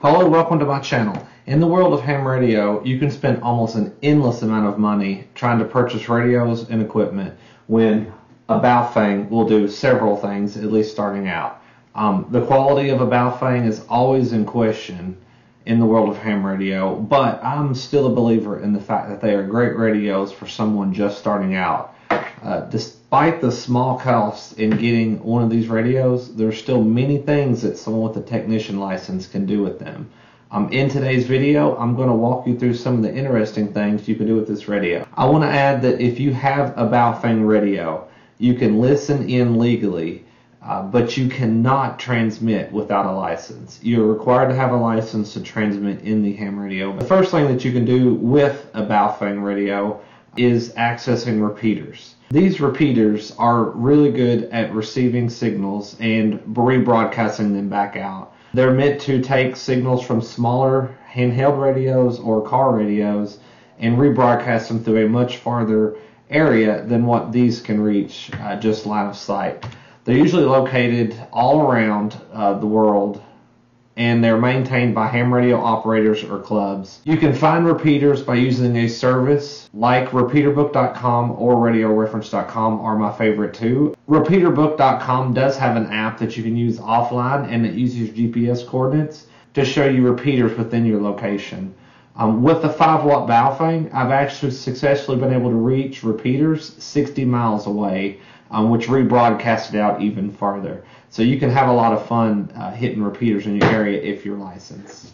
Hello, welcome to my channel. In the world of ham radio, you can spend almost an endless amount of money trying to purchase radios and equipment when a Baofeng will do several things, at least starting out. Um, the quality of a Baofeng is always in question in the world of ham radio, but I'm still a believer in the fact that they are great radios for someone just starting out. Uh, despite the small costs in getting one of these radios, there's still many things that someone with a technician license can do with them. Um, in today's video, I'm going to walk you through some of the interesting things you can do with this radio. I want to add that if you have a Baofeng radio, you can listen in legally uh, but you cannot transmit without a license. You're required to have a license to transmit in the ham radio. The first thing that you can do with a Baofeng radio is accessing repeaters. These repeaters are really good at receiving signals and rebroadcasting them back out. They're meant to take signals from smaller handheld radios or car radios and rebroadcast them through a much farther area than what these can reach uh, just line of sight. They're usually located all around uh, the world and they're maintained by ham radio operators or clubs. You can find repeaters by using a service like repeaterbook.com or radioreference.com are my favorite too. Repeaterbook.com does have an app that you can use offline and it uses GPS coordinates to show you repeaters within your location. Um, with the 5 watt Baofeng, I've actually successfully been able to reach repeaters 60 miles away um, which it out even farther. So you can have a lot of fun uh, hitting repeaters in your area if you're licensed.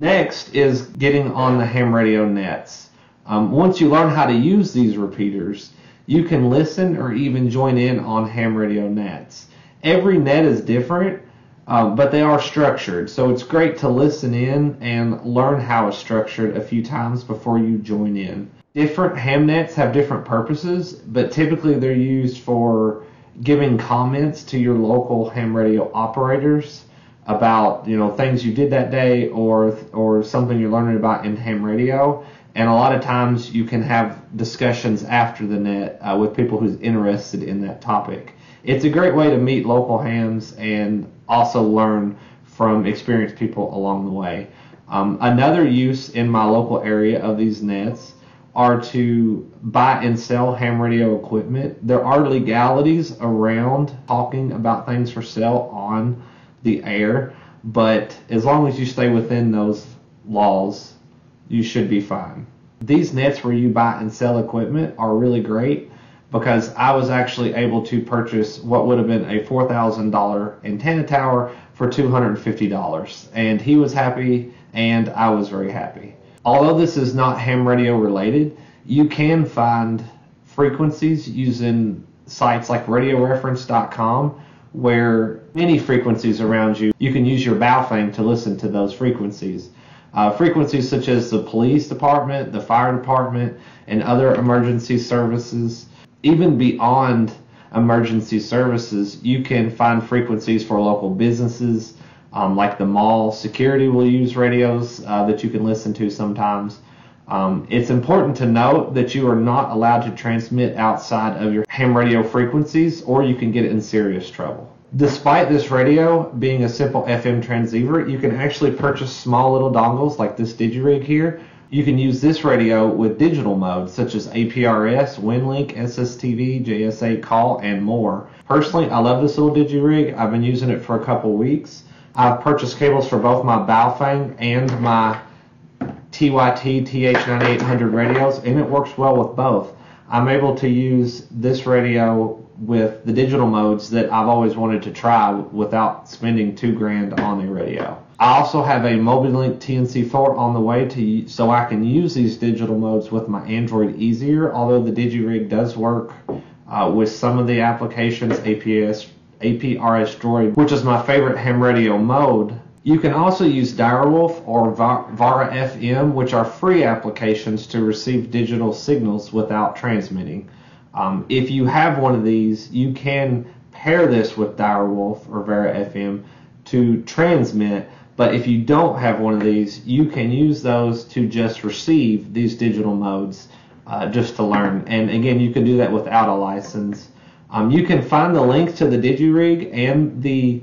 Next is getting on the ham radio nets. Um, once you learn how to use these repeaters, you can listen or even join in on ham radio nets. Every net is different, um, but they are structured. So it's great to listen in and learn how it's structured a few times before you join in different ham nets have different purposes, but typically they're used for giving comments to your local ham radio operators about you know things you did that day or or something you're learning about in ham radio. And a lot of times you can have discussions after the net uh, with people who's interested in that topic. It's a great way to meet local hams and also learn from experienced people along the way. Um, another use in my local area of these nets are to buy and sell ham radio equipment. There are legalities around talking about things for sale on the air, but as long as you stay within those laws, you should be fine. These nets where you buy and sell equipment are really great because I was actually able to purchase what would have been a $4,000 antenna tower for $250. And he was happy, and I was very happy. Although this is not ham radio related, you can find frequencies using sites like radioreference.com where many frequencies around you, you can use your Baofeng to listen to those frequencies. Uh, frequencies such as the police department, the fire department, and other emergency services. Even beyond emergency services, you can find frequencies for local businesses, um, like the mall security will use radios uh, that you can listen to sometimes. Um, it's important to note that you are not allowed to transmit outside of your ham radio frequencies or you can get in serious trouble. Despite this radio being a simple FM transceiver, you can actually purchase small little dongles like this DigiRig here. You can use this radio with digital modes such as APRS, WinLink, SSTV, JS8 call, and more. Personally, I love this little DigiRig. I've been using it for a couple weeks. I've purchased cables for both my Baofeng and my TYT TH9800 radios, and it works well with both. I'm able to use this radio with the digital modes that I've always wanted to try without spending two grand on a radio. I also have a Mobilinkd TNC4 on the way to so I can use these digital modes with my Android easier. Although the DigiRig does work uh, with some of the applications, APS APRS Droid, which is my favorite ham radio mode. You can also use Direwolf or Vara FM, which are free applications to receive digital signals without transmitting. Um, if you have one of these, you can pair this with Direwolf or Vara FM to transmit. But if you don't have one of these, you can use those to just receive these digital modes uh, just to learn. And again, you can do that without a license. Um, you can find the links to the DigiRig and the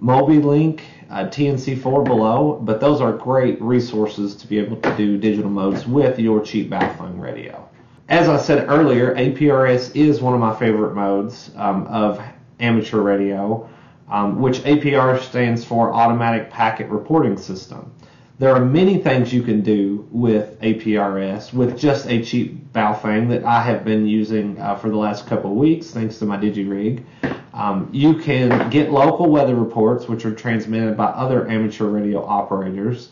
Mobilinkd uh, TNC4 below, but those are great resources to be able to do digital modes with your cheap Baofeng radio. As I said earlier, APRS is one of my favorite modes um, of amateur radio, um, which APR stands for Automatic Packet Reporting System. There are many things you can do with APRS with just a cheap Baofeng that I have been using uh, for the last couple of weeks thanks to my DigiRig. Um, you can get local weather reports, which are transmitted by other amateur radio operators.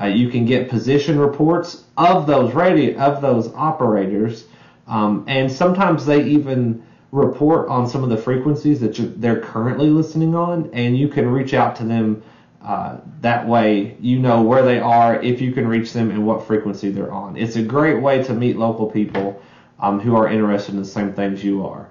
Uh, you can get position reports of those radio of those operators, um, and sometimes they even report on some of the frequencies that they're currently listening on, and you can reach out to them uh, that way, you know where they are, if you can reach them, and what frequency they're on. It's a great way to meet local people um, who are interested in the same things you are.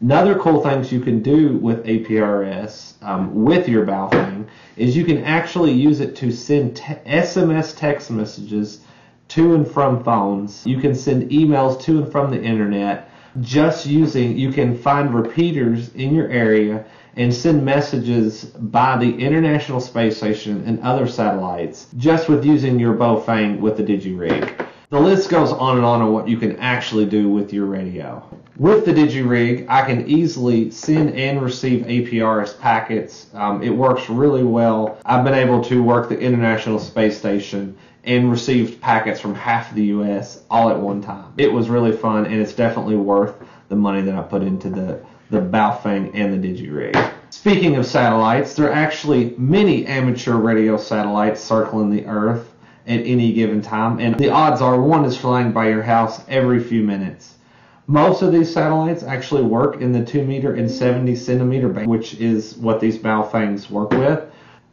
Another cool things you can do with APRS um, with your Baofeng is you can actually use it to send te- SMS text messages to and from phones. You can send emails to and from the internet just using, you can find repeaters in your area and send messages by the International Space Station and other satellites just with using your Baofeng with the DigiRig. The list goes on and on on what you can actually do with your radio. With the DigiRig, I can easily send and receive APRS packets. Um, it works really well. I've been able to work the International Space Station and received packets from half the U.S. all at one time. It was really fun, and it's definitely worth the money that I put into the the Baofeng and the DigiRig. Speaking of satellites, there are actually many amateur radio satellites circling the Earth at any given time, and the odds are one is flying by your house every few minutes. Most of these satellites actually work in the 2 meter and 70 centimeter band, which is what these Baofengs work with.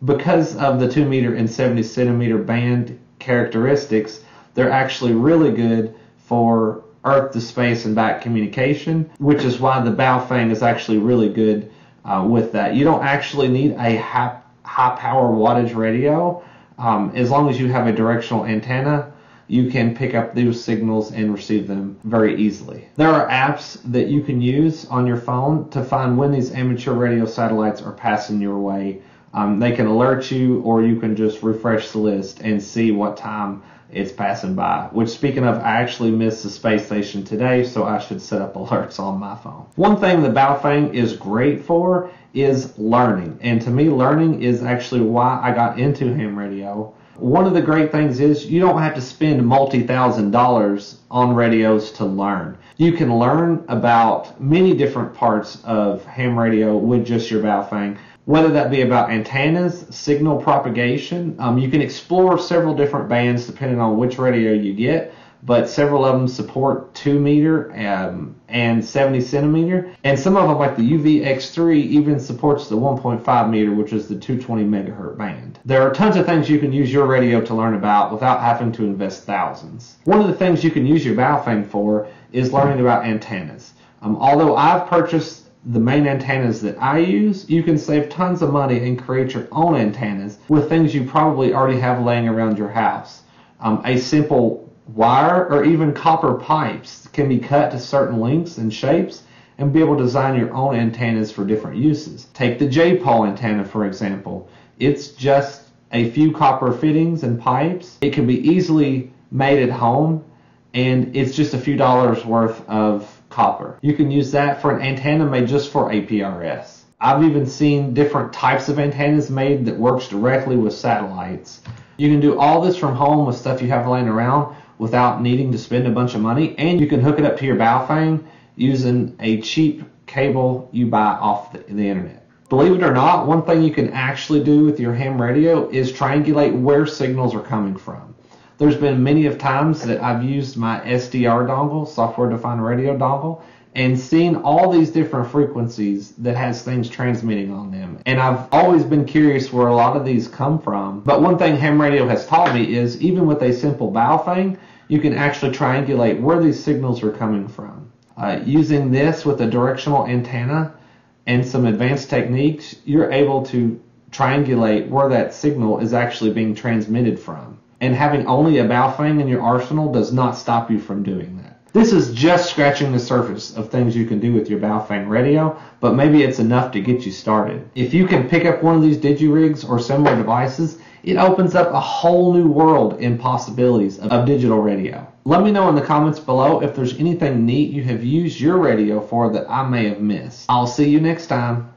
Because of the 2 meter and 70 centimeter band characteristics, they're actually really good for Earth to space and back communication, which is why the Baofeng is actually really good uh, with that. You don't actually need a high, high power wattage radio. Um, as long as you have a directional antenna, you can pick up those signals and receive them very easily. There are apps that you can use on your phone to find when these amateur radio satellites are passing your way. Um, they can alert you, or you can just refresh the list and see what time it's passing by. Which, speaking of, I actually missed the space station today, so I should set up alerts on my phone. One thing the Baofeng is great for is learning, and to me, learning is actually why I got into ham radio. One of the great things is you don't have to spend multi thousand dollars on radios to learn. You can learn about many different parts of ham radio with just your Baofeng whether that be about antennas, signal propagation. Um, you can explore several different bands depending on which radio you get, but several of them support 2 meter um, and 70 centimeter. And some of them, like the UVX3, even supports the 1.5 meter, which is the 220 megahertz band. There are tons of things you can use your radio to learn about without having to invest thousands. One of the things you can use your Baofeng for is learning about antennas. Um, although I've purchased the main antennas that I use, you can save tons of money and create your own antennas with things you probably already have laying around your house. Um, a simple wire or even copper pipes can be cut to certain lengths and shapes and be able to design your own antennas for different uses. Take the J-pole antenna for example. It's just a few copper fittings and pipes. It can be easily made at home and it's just a few dollars worth of copper. You can use that for an antenna made just for APRS. I've even seen different types of antennas made that works directly with satellites. You can do all this from home with stuff you have laying around without needing to spend a bunch of money, and you can hook it up to your Baofeng using a cheap cable you buy off the, the internet. Believe it or not, one thing you can actually do with your ham radio is triangulate where signals are coming from. There's been many of times that I've used my SDR dongle, software defined radio dongle, and seen all these different frequencies that has things transmitting on them. And I've always been curious where a lot of these come from. But one thing ham radio has taught me is even with a simple Baofeng, you can actually triangulate where these signals are coming from. Uh, using this with a directional antenna and some advanced techniques, you're able to triangulate where that signal is actually being transmitted from and having only a Baofeng in your arsenal does not stop you from doing that. This is just scratching the surface of things you can do with your Baofeng radio, but maybe it's enough to get you started. If you can pick up one of these DigiRigs or similar devices, it opens up a whole new world in possibilities of digital radio. Let me know in the comments below if there's anything neat you have used your radio for that I may have missed. I'll see you next time.